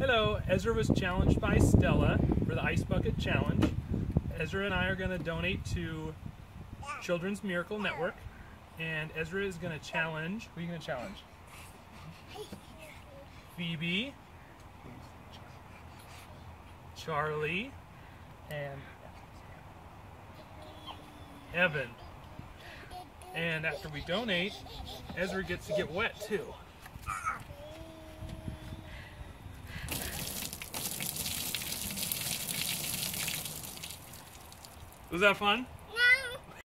Hello, Ezra was challenged by Stella for the Ice Bucket Challenge. Ezra and I are going to donate to Children's Miracle Network, and Ezra is going to challenge. Who are you going to challenge? Phoebe, Charlie, and Evan. And after we donate, Ezra gets to get wet too. Was that fun?